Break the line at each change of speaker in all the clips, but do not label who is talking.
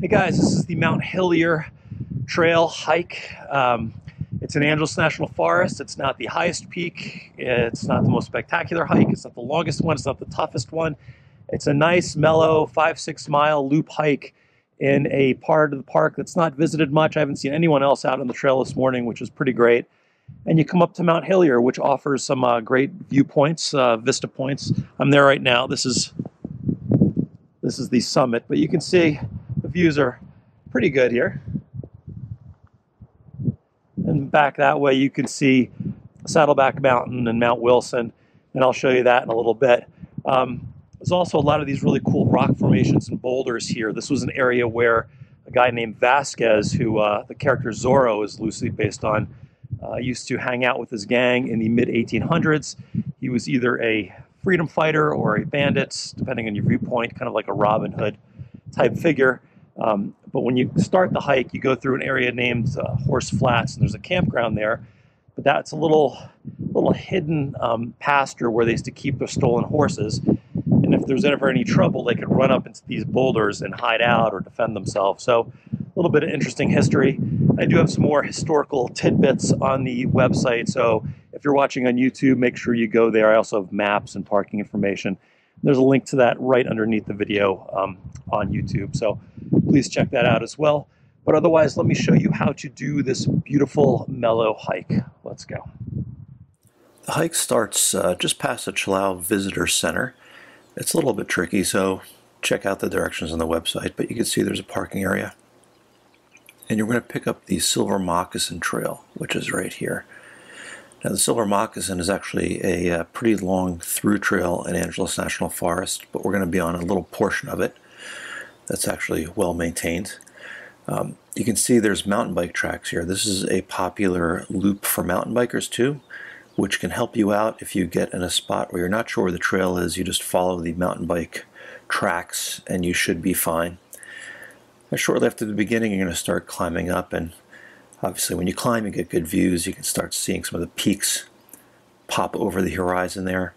Hey guys, this is the Mount Hillyer Trail hike. Um, it's in Angeles National Forest. It's not the highest peak. It's not the most spectacular hike. It's not the longest one. It's not the toughest one. It's a nice, mellow, five, six mile loop hike in a part of the park that's not visited much. I haven't seen anyone else out on the trail this morning, which is pretty great. And you come up to Mount Hillyer, which offers some uh, great viewpoints, uh, vista points. I'm there right now. This is this is the summit, but you can see the views are pretty good here. And back that way, you can see Saddleback Mountain and Mount Wilson, and I'll show you that in a little bit. Um, there's also a lot of these really cool rock formations and boulders here. This was an area where a guy named Vasquez, who uh, the character Zorro is loosely based on, uh, used to hang out with his gang in the mid 1800s. He was either a freedom fighter or a bandit, depending on your viewpoint, kind of like a Robin Hood type figure. Um, but when you start the hike, you go through an area named uh, Horse Flats, and there's a campground there. But that's a little, little hidden um, pasture where they used to keep their stolen horses. And if there's ever any trouble, they could run up into these boulders and hide out or defend themselves. So, a little bit of interesting history. I do have some more historical tidbits on the website. So, if you're watching on YouTube, make sure you go there. I also have maps and parking information. There's a link to that right underneath the video um, on YouTube. So please check that out as well. But otherwise, let me show you how to do this beautiful mellow hike. Let's go.
The hike starts uh, just past the Chilao Visitor Center. It's a little bit tricky, so check out the directions on the website, but you can see there's a parking area. And you're going to pick up the Silver Moccasin Trail, which is right here. Now, the Silver Moccasin is actually a, a uh, pretty long through trail in Angeles National Forest, but we're going to be on a little portion of it that's actually well maintained. Um, you can see there's mountain bike tracks here. This is a popular loop for mountain bikers too, which can help you out if you get in a spot where you're not sure where the trail is. You just follow the mountain bike tracks and you should be fine. And shortly after the beginning, you're going to start climbing up and Obviously, when you climb, you get good views. You can start seeing some of the peaks pop over the horizon there.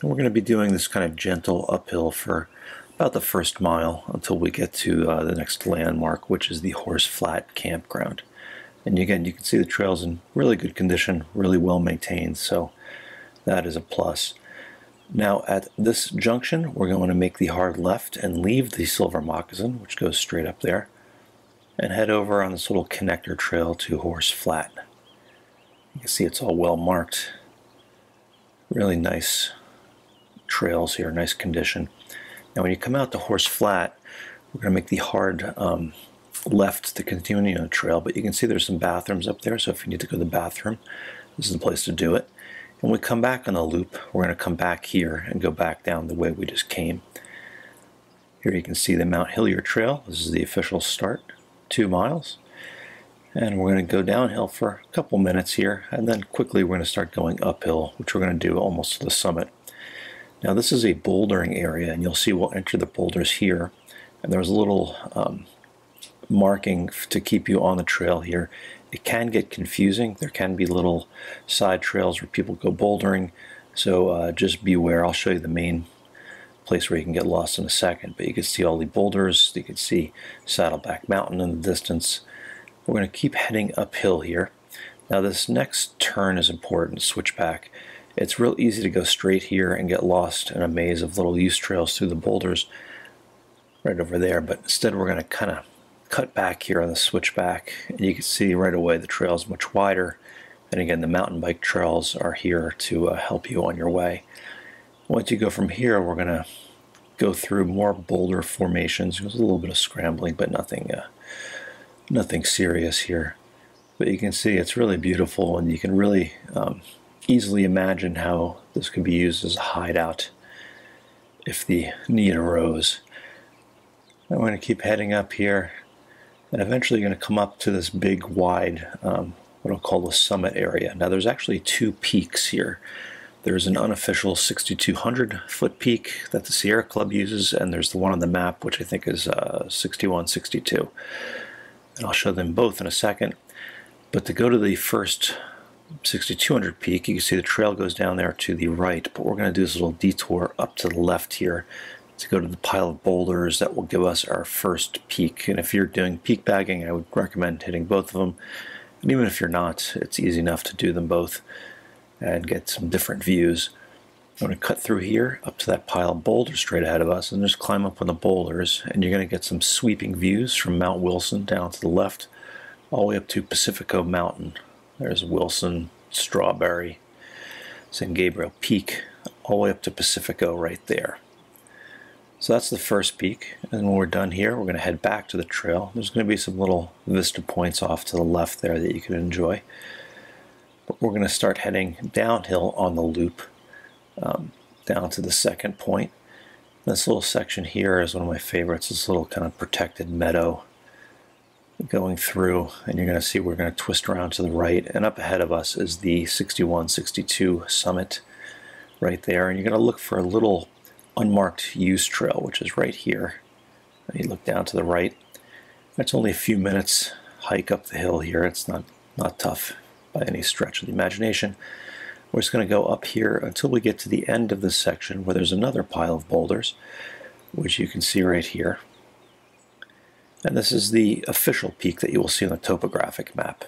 And we're going to be doing this kind of gentle uphill for about the first mile until we get to uh, the next landmark, which is the Horse Flat Campground. And again, you can see the trails in really good condition, really well maintained, so that is a plus. Now at this junction, we're going to make the hard left and leave the Silver Moccasin, which goes straight up there and head over on this little connector trail to Horse Flat. You can see it's all well marked. Really nice trails here, nice condition. Now when you come out to Horse Flat, we're going to make the hard um, left to continue on the trail, but you can see there's some bathrooms up there, so if you need to go to the bathroom, this is the place to do it. When we come back on the loop, we're going to come back here and go back down the way we just came. Here you can see the Mount Hillyer Trail. This is the official start two miles. And we're going to go downhill for a couple minutes here, and then quickly we're going to start going uphill, which we're going to do almost to the summit. Now this is a bouldering area, and you'll see we'll enter the boulders here. And there's a little um, marking to keep you on the trail here. It can get confusing. There can be little side trails where people go bouldering, so uh, just beware. I'll show you the main place where you can get lost in a second, but you can see all the boulders, you can see Saddleback Mountain in the distance. We're going to keep heading uphill here. Now this next turn is important, switchback. It's real easy to go straight here and get lost in a maze of little use trails through the boulders right over there, but instead we're going to kind of cut back here on the switchback, and you can see right away the trail is much wider, and again the mountain bike trails are here to uh, help you on your way. Once you go from here, we're going to go through more boulder formations. There's a little bit of scrambling, but nothing, uh, nothing serious here. But you can see it's really beautiful, and you can really um, easily imagine how this could be used as a hideout if the need arose. I'm going to keep heading up here, and eventually going to come up to this big, wide, um, what I'll call the summit area. Now, there's actually two peaks here. There's an unofficial 6,200 foot peak that the Sierra Club uses, and there's the one on the map, which I think is uh, 6162. And I'll show them both in a second. But to go to the first 6200 peak, you can see the trail goes down there to the right, but we're going to do this little detour up to the left here to go to the pile of boulders that will give us our first peak. And if you're doing peak bagging, I would recommend hitting both of them. And even if you're not, it's easy enough to do them both and get some different views. I'm going to cut through here up to that pile of boulders straight ahead of us and just climb up on the boulders and you're going to get some sweeping views from Mount Wilson down to the left all the way up to Pacifico Mountain. There's Wilson, Strawberry, San Gabriel Peak, all the way up to Pacifico right there. So that's the first peak and when we're done here we're going to head back to the trail. There's going to be some little vista points off to the left there that you can enjoy. But we're going to start heading downhill on the loop um, down to the second point. This little section here is one of my favorites, this little kind of protected meadow going through and you're going to see we're going to twist around to the right and up ahead of us is the 6162 summit right there and you're going to look for a little unmarked use trail which is right here. And you look down to the right. That's only a few minutes hike up the hill here. It's not not tough by any stretch of the imagination we're just going to go up here until we get to the end of this section where there's another pile of boulders, which you can see right here. And this is the official peak that you will see on the topographic map.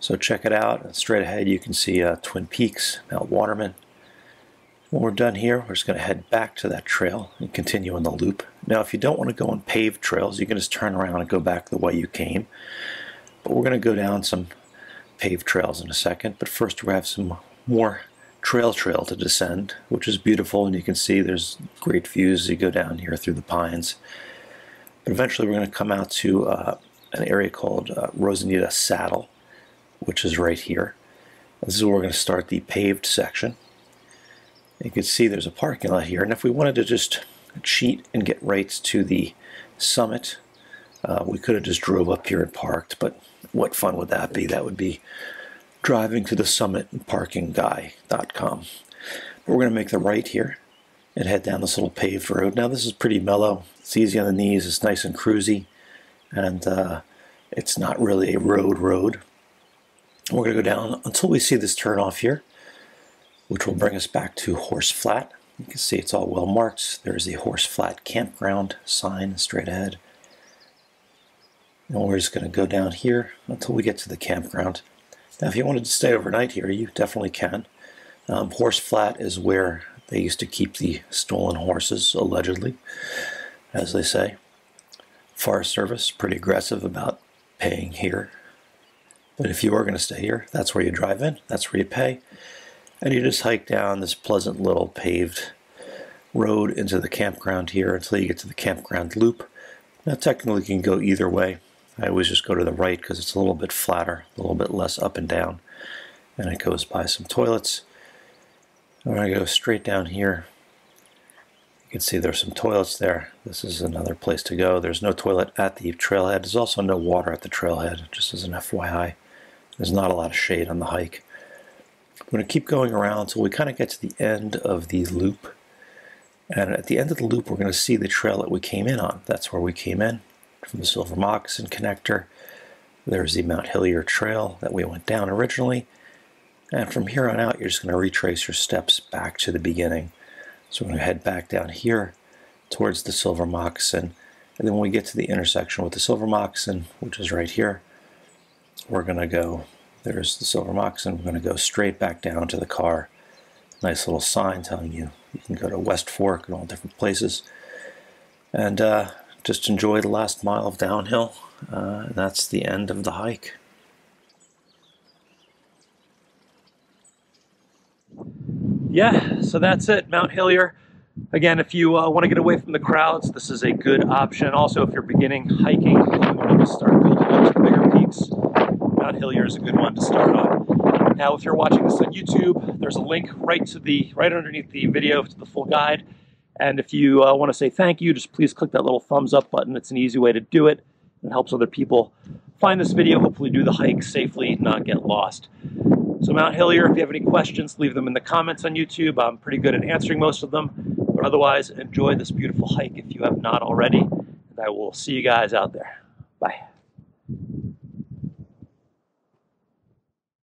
So check it out. Straight ahead you can see uh, Twin Peaks, Mount Waterman. When we're done here, we're just going to head back to that trail and continue on the loop. Now if you don't want to go on paved trails, you can just turn around and go back the way you came. But we're going to go down some paved trails in a second. But first we have some more trail trail to descend, which is beautiful, and you can see there's great views as you go down here through the pines. But eventually we're going to come out to uh, an area called uh, Rosenita Saddle, which is right here. This is where we're going to start the paved section. You can see there's a parking lot here, and if we wanted to just cheat and get right to the summit, uh, we could have just drove up here and parked, but what fun would that be? That would be driving to the summit and parkingguy.com. We're going to make the right here and head down this little paved road. Now this is pretty mellow. It's easy on the knees. It's nice and cruisy. And uh, it's not really a road road. We're going to go down until we see this turn off here, which will bring us back to Horse Flat. You can see it's all well marked. There's the Horse Flat campground sign straight ahead. And we're just going to go down here until we get to the campground. Now, if you wanted to stay overnight here, you definitely can. Um, Horse Flat is where they used to keep the stolen horses, allegedly, as they say. Forest Service, pretty aggressive about paying here. But if you are going to stay here, that's where you drive in, that's where you pay. And you just hike down this pleasant little paved road into the campground here until you get to the campground loop. Now, technically, you can go either way. I always just go to the right because it's a little bit flatter, a little bit less up and down. And it goes by some toilets. I'm going to go straight down here. You can see there's some toilets there. This is another place to go. There's no toilet at the trailhead. There's also no water at the trailhead, just as an FYI. There's not a lot of shade on the hike. I'm going to keep going around until we kind of get to the end of the loop. And at the end of the loop, we're going to see the trail that we came in on. That's where we came in from the Silver Moccasin connector. There's the Mount Hillyer Trail that we went down originally. And from here on out, you're just going to retrace your steps back to the beginning. So we're going to head back down here towards the Silver Moccasin. And then when we get to the intersection with the Silver Moccasin, which is right here, we're going to go, there's the Silver Moccasin, we're going to go straight back down to the car. Nice little sign telling you you can go to West Fork and all different places. And uh, just enjoy the last mile of downhill. Uh, that's the end of the hike.
Yeah, so that's it, Mount Hillyer. Again, if you uh, want to get away from the crowds, this is a good option. Also, if you're beginning hiking, you want to start building up to bigger peaks, Mount Hillyer is a good one to start on. Now, if you're watching this on YouTube, there's a link right to the right underneath the video to the full guide. And if you uh, want to say thank you, just please click that little thumbs up button. It's an easy way to do it. It helps other people find this video, hopefully do the hike safely, not get lost. So Mount Hillyer, if you have any questions, leave them in the comments on YouTube. I'm pretty good at answering most of them. But otherwise, enjoy this beautiful hike if you have not already. And I will see you guys out there. Bye.